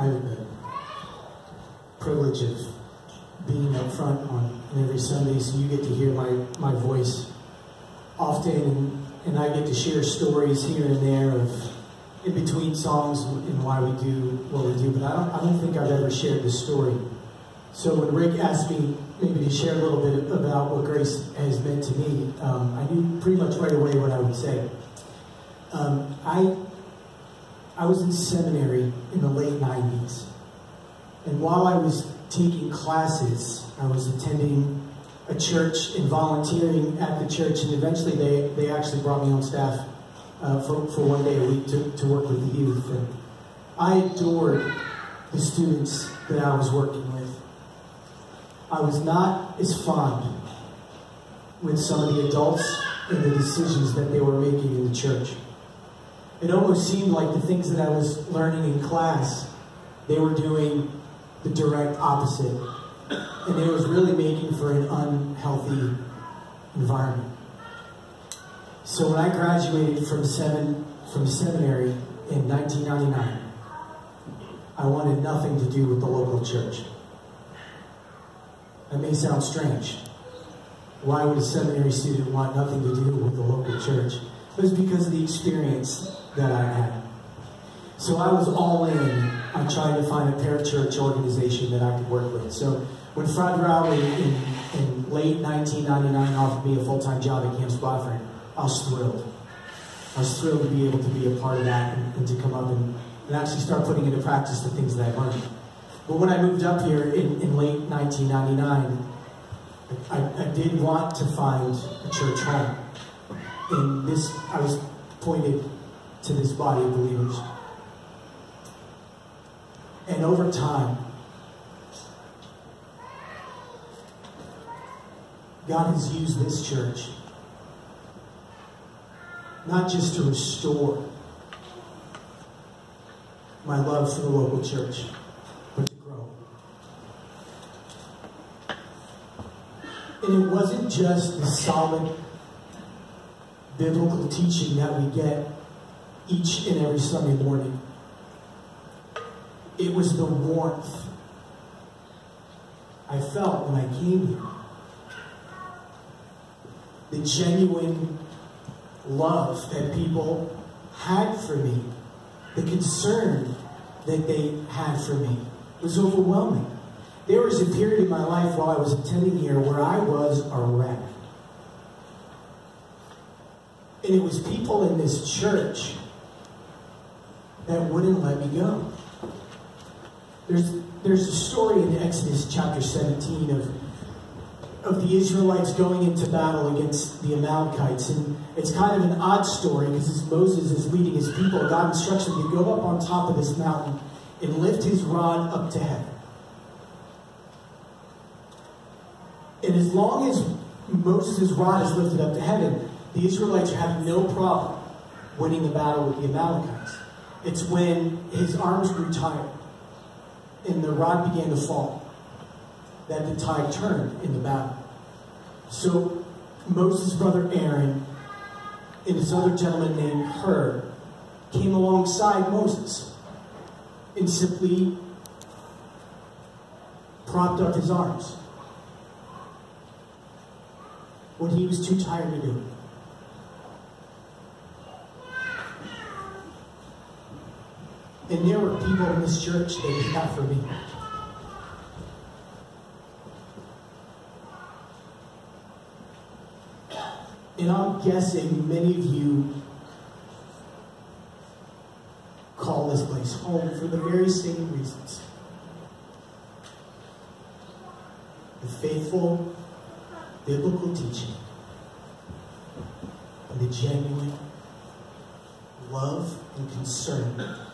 I have the privilege of being up front on every Sunday, so you get to hear my, my voice often, and, and I get to share stories here and there of in between songs and why we do what we do. But I don't, I don't think I've ever shared this story. So when Rick asked me maybe to share a little bit about what grace has meant to me, um, I knew pretty much right away what I would say. Um, I I was in seminary in the late 90s. And while I was taking classes, I was attending a church and volunteering at the church, and eventually they, they actually brought me on staff uh, for, for one day a week to, to work with the youth. And I adored the students that I was working with. I was not as fond with some of the adults and the decisions that they were making in the church. It almost seemed like the things that I was learning in class, they were doing the direct opposite. And it was really making for an unhealthy environment. So when I graduated from seven from seminary in 1999, I wanted nothing to do with the local church. That may sound strange. Why would a seminary student want nothing to do with the local church? It was because of the experience that I had. So I was all in on trying to find a parachurch organization that I could work with. So when Fred Rowley in, in late 1999 offered me a full-time job at Camp Spofford, I was thrilled. I was thrilled to be able to be a part of that and, and to come up and, and, actually start putting into practice the things that I learned. But when I moved up here in, in late 1999, I, I did want to find a church home. And this, I was pointed to this body of believers. And over time, God has used this church not just to restore my love for the local church, but to grow. And it wasn't just the solid biblical teaching that we get each and every Sunday morning. It was the warmth I felt when I came here. The genuine love that people had for me, the concern that they had for me was overwhelming. There was a period in my life while I was attending here where I was a wreck. And it was people in this church that wouldn't let me go. There's, there's a story in Exodus chapter 17 of, of the Israelites going into battle against the Amalekites. And it's kind of an odd story because Moses is leading his people. God instructs him to go up on top of this mountain and lift his rod up to heaven. And as long as Moses' rod is lifted up to heaven, the Israelites having no problem winning the battle with the Amalekites. It's when his arms grew tired and the rod began to fall that the tide turned in the battle. So Moses' brother Aaron and this other gentleman named Hur came alongside Moses and simply propped up his arms when he was too tired to do. And there were people in this church that did that for me. And I'm guessing many of you call this place home for the very same reasons. The faithful biblical teaching and the genuine love and concern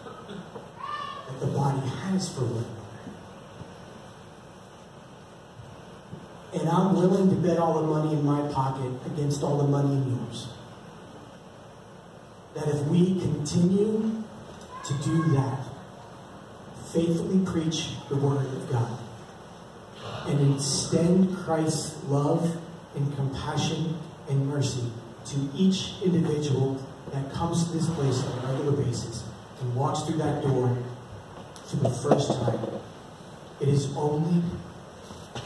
that the body has for one And I'm willing to bet all the money in my pocket against all the money in yours. That if we continue to do that, faithfully preach the Word of God, and extend Christ's love and compassion and mercy to each individual that comes to this place on a regular basis and walks through that door, for the first time. It is only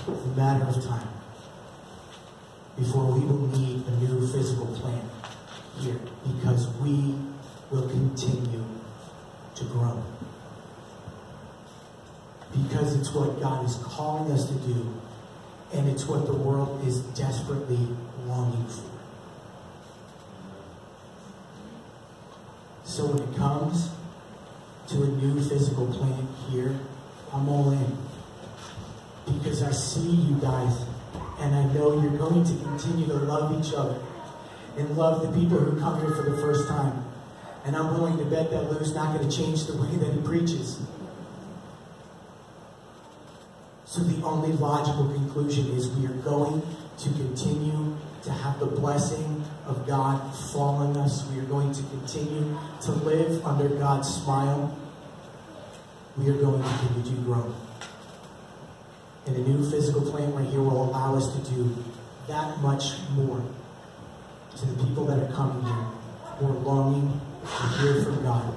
a matter of time before we will need a new physical plant here because we will continue to grow. Because it's what God is calling us to do, and it's what the world is desperately longing for. So when it comes new physical plant here, I'm all in. Because I see you guys, and I know you're going to continue to love each other and love the people who come here for the first time. And I'm willing to bet that Lou's not going to change the way that he preaches. So the only logical conclusion is we are going to continue to have the blessing of God fall on us. We are going to continue to live under God's smile. We are going to continue to grow. And a new physical plant right here will allow us to do that much more to the people that are coming here who are longing to hear from God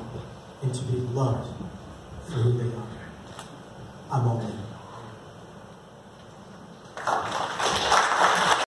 and to be loved for who they are.